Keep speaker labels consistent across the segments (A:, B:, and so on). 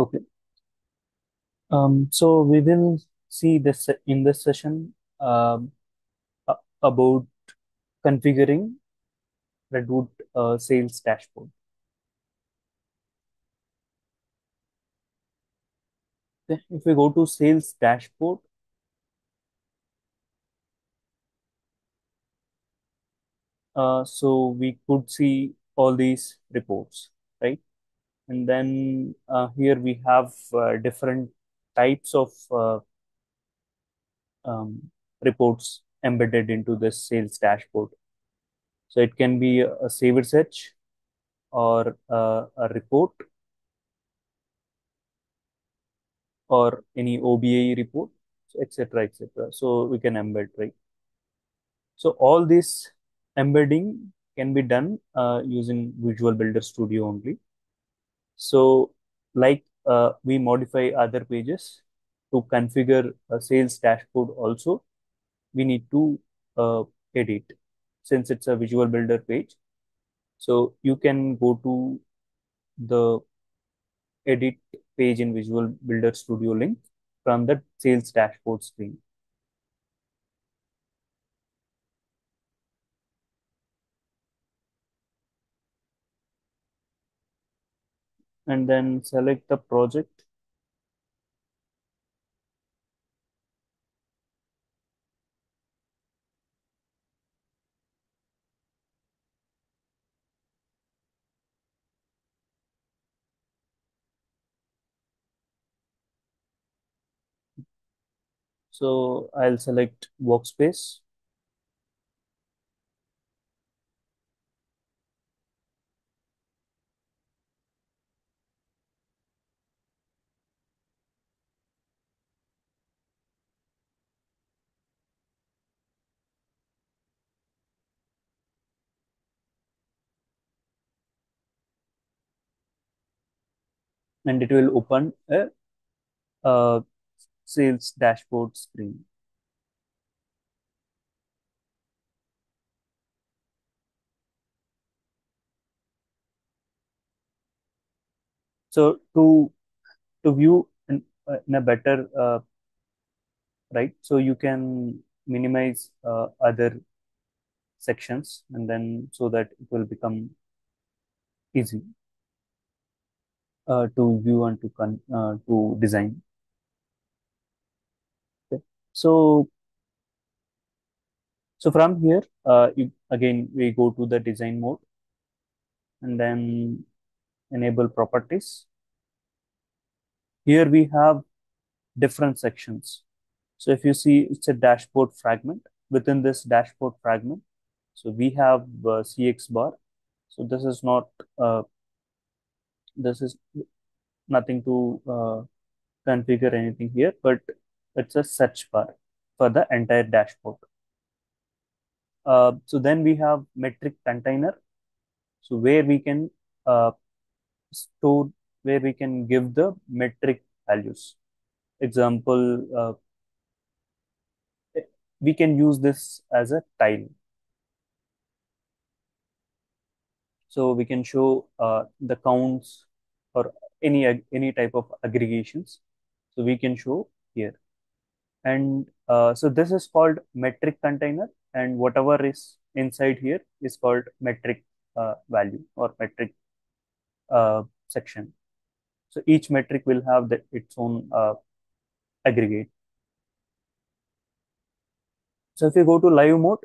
A: Okay. Um, so we will see this in this session um, about configuring Redwood uh, sales dashboard. If we go to sales dashboard, uh, so we could see all these reports, right? And then uh, here we have uh, different types of uh, um, reports embedded into this sales dashboard. So it can be a saved search or uh, a report or any OBA report, etc., etc. So we can embed, right? So all this embedding can be done uh, using Visual Builder Studio only. So like uh, we modify other pages to configure a sales dashboard also, we need to uh, edit since it's a Visual Builder page. So you can go to the edit page in Visual Builder Studio link from the sales dashboard screen. And then select the project. So I'll select workspace. And it will open a, sales dashboard screen. So to to view in, in a better uh, right, so you can minimize uh, other sections and then so that it will become easy uh, to view and to con uh, to design. Okay. So so from here, uh, you, again we go to the design mode and then enable properties. Here we have different sections. So if you see, it's a dashboard fragment. Within this dashboard fragment, so we have uh, CX bar. So this is not, uh, this is nothing to uh, configure anything here, but it's a search bar for the entire dashboard. Uh, so then we have metric container. So where we can uh, store, where we can give the metric values. Example, uh, we can use this as a tile. So we can show uh, the counts or any any type of aggregations. So we can show here. And uh, so this is called metric container and whatever is inside here is called metric uh, value or metric uh, section. So each metric will have the, its own uh, aggregate. So if you go to live mode,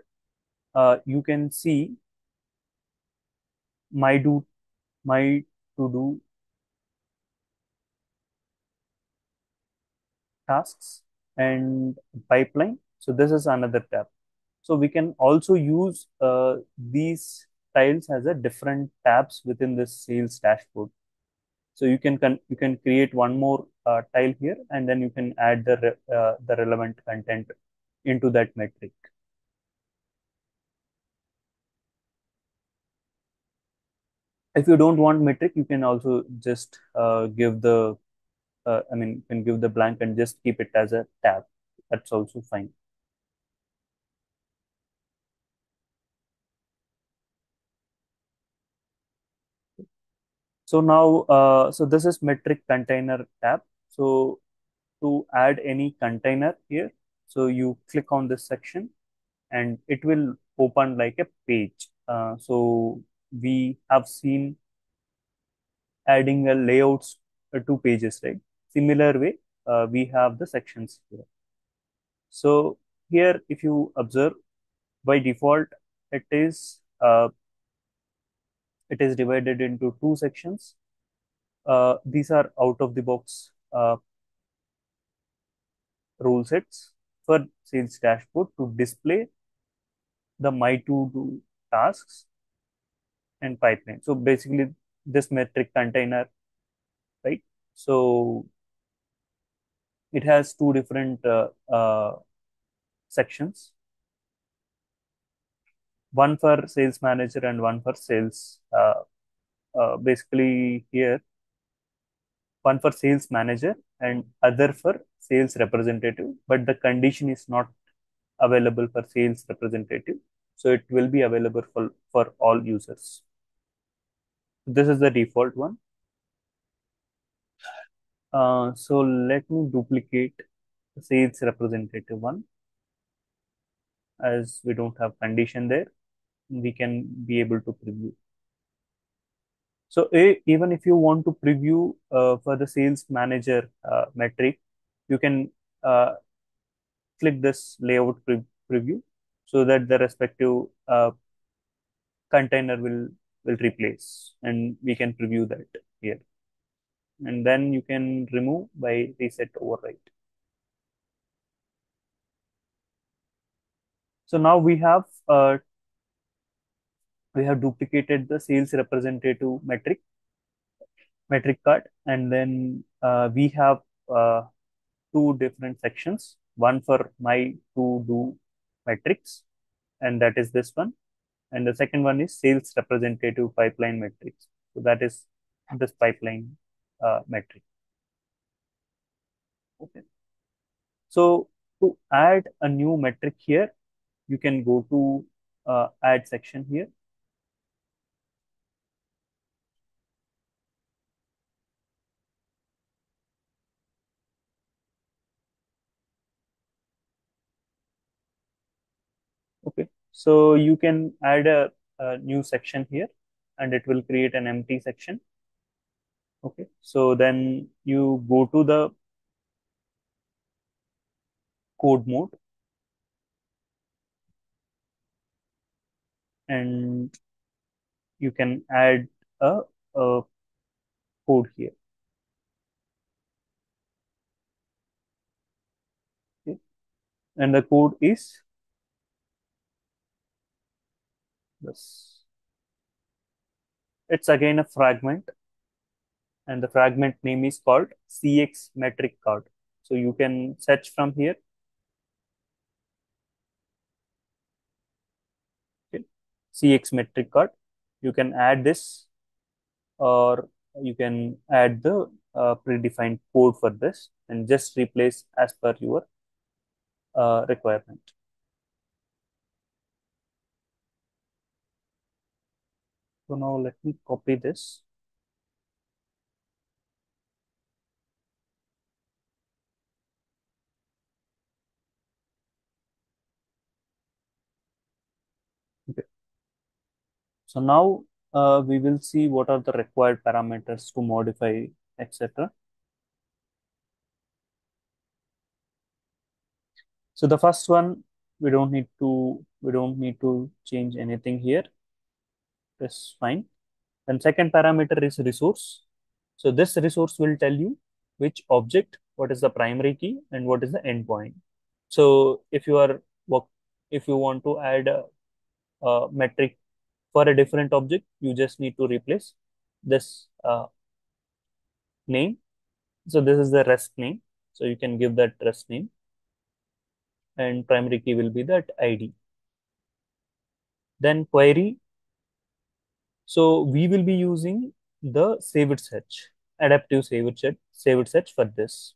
A: uh, you can see my do my to do tasks and pipeline. So this is another tab. So we can also use uh, these tiles as a different tabs within this sales dashboard. So you can you can create one more uh, tile here, and then you can add the re uh, the relevant content into that metric. If you don't want metric, you can also just uh, give the uh, I mean, you can give the blank and just keep it as a tab. That's also fine. So now, uh, so this is metric container tab. So to add any container here, so you click on this section and it will open like a page. Uh, so we have seen adding a layouts uh, to pages, right? Similar way, uh, we have the sections here. So here, if you observe, by default, it is uh, it is divided into two sections. Uh, these are out of the box uh, rule sets for sales dashboard to display the my to do tasks and pipeline. So basically, this metric container, right? So it has two different uh, uh, sections. One for sales manager and one for sales uh, uh, basically here. One for sales manager and other for sales representative but the condition is not available for sales representative so it will be available for, for all users. This is the default one uh, so let me duplicate the sales representative one as we don't have condition there. We can be able to preview. So a, even if you want to preview uh, for the sales manager uh, metric you can uh, click this layout pre preview so that the respective uh, container will will replace and we can preview that here and then you can remove by reset override so now we have uh, we have duplicated the sales representative metric metric card and then uh, we have uh, two different sections. One for my to do metrics and that is this one. And the second one is sales representative pipeline metrics. So that is this pipeline uh, metric. Okay. So to add a new metric here you can go to uh, add section here. Okay. So you can add a, a new section here and it will create an empty section okay. So then you go to the code mode. And you can add a, a code here. Okay. and the code is this. It's again a fragment and the fragment name is called cx metric card. So you can search from here. Okay. cx metric card. You can add this or you can add the uh, predefined code for this and just replace as per your uh, requirement. So now let me copy this so now uh, we will see what are the required parameters to modify etc so the first one we don't need to we don't need to change anything here. That's fine. Then second parameter is resource. So this resource will tell you which object what is the primary key and what is the endpoint. So if you are if you want to add a, a metric for a different object you just need to replace this uh, name. So this is the rest name. So you can give that rest name. And primary key will be that id then query. So we will be using the save it search adaptive save it search save it search for this.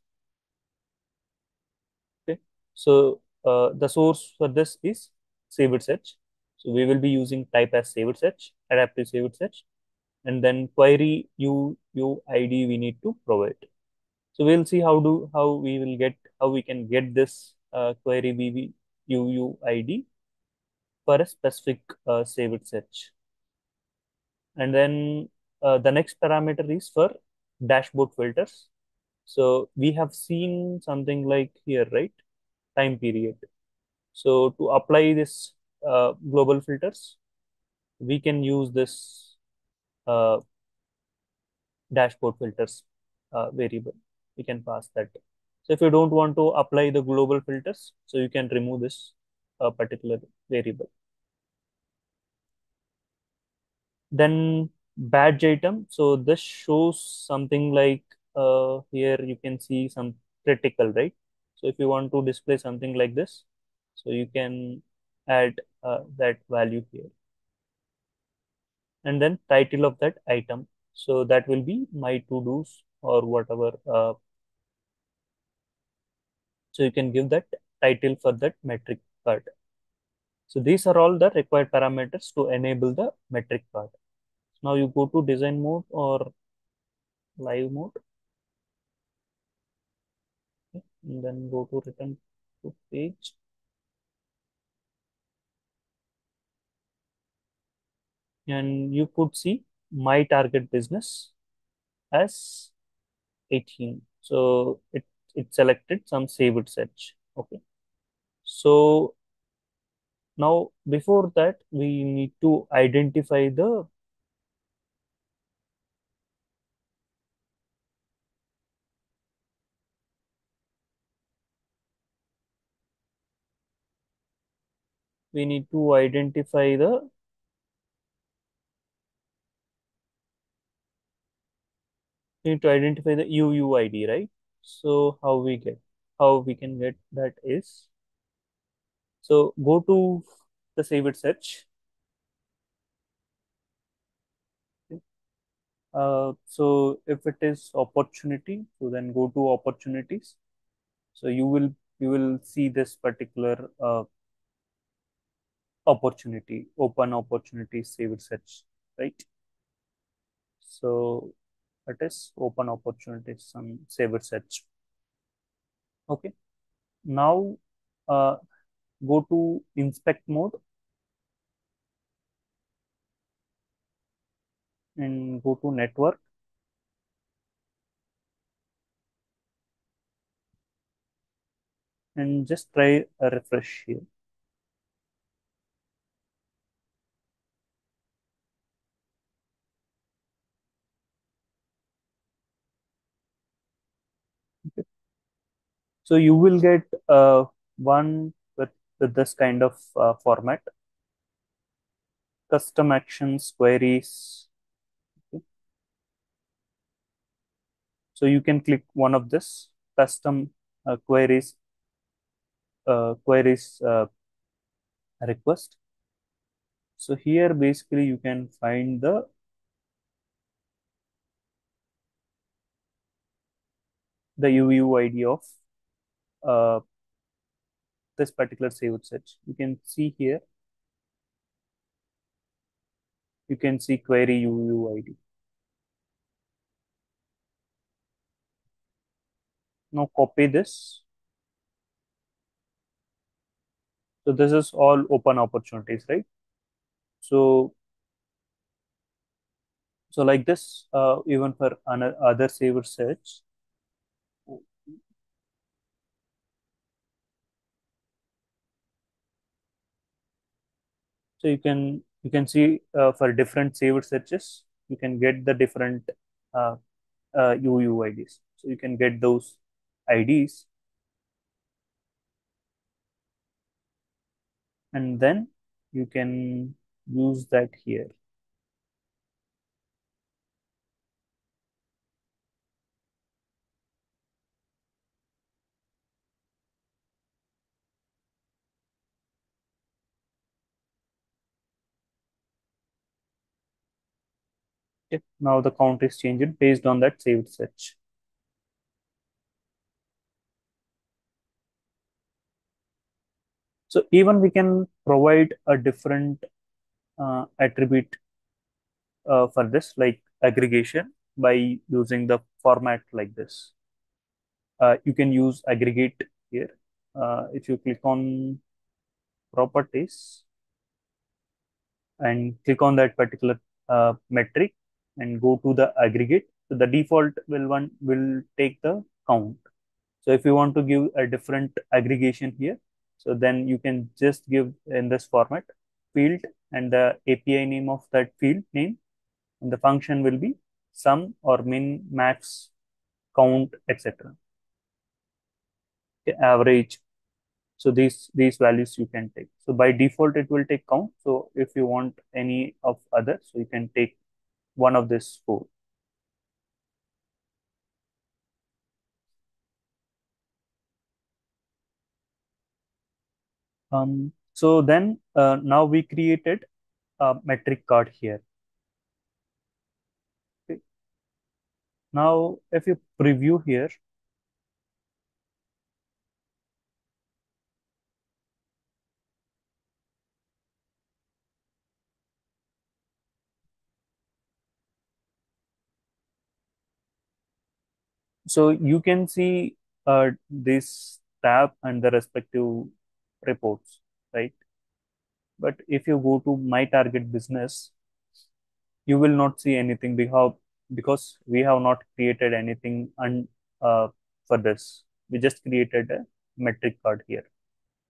A: Okay. So uh, the source for this is save it search so we will be using type as saved search adaptive save it search and then query U U UUID we need to provide. So we'll see how do how we will get how we can get this uh, query VV UUID for a specific uh, saved search. And then uh, the next parameter is for dashboard filters. So we have seen something like here, right? Time period. So to apply this uh, global filters, we can use this uh, dashboard filters uh, variable. We can pass that. So if you don't want to apply the global filters, so you can remove this uh, particular variable. Then badge item. So this shows something like uh, here you can see some critical, right? So if you want to display something like this, so you can add uh, that value here. And then title of that item. So that will be my to-dos or whatever. Uh, so you can give that title for that metric card. So these are all the required parameters to enable the metric card. Now you go to design mode or live mode. Okay. And then go to return to page. And you could see my target business as 18. So it, it selected some saved search. Okay. So now before that, we need to identify the we need to identify the need to identify the UUID, right? So how we get how we can get that is so go to the saved search. Uh, so if it is opportunity, so then go to opportunities. So you will you will see this particular uh, opportunity, open opportunity saved search, right? So it is open opportunities some saved search. Okay. Now uh, go to inspect mode and go to network. And just try a refresh here. So you will get uh, one with, with this kind of uh, format. Custom actions, queries. So you can click one of this custom uh, queries, uh, queries uh, request. So here basically you can find the the UUID of uh, this particular saved search. You can see here, you can see query UUID. Now copy this. So this is all open opportunities, right? So, so like this, uh, even for another other saved search, So you can you can see uh, for different saved searches, you can get the different uh, uh, UUIDs. So you can get those IDs and then you can use that here. Now the count is changed based on that saved search. So even we can provide a different uh, attribute uh, for this like aggregation by using the format like this. Uh, you can use aggregate here. Uh, if you click on properties and click on that particular uh, metric and go to the aggregate, so the default will one will take the count. So if you want to give a different aggregation here, so then you can just give in this format field and the API name of that field name and the function will be sum or min, max, count, etc. Average. So these these values you can take. So by default it will take count. So if you want any of others, so you can take one of this four. Um, so then uh, now we created a metric card here. Okay. Now if you preview here, so you can see uh, this tab and the respective reports, right? But if you go to my target business, you will not see anything because because we have not created anything un, uh, for this. We just created a metric card here.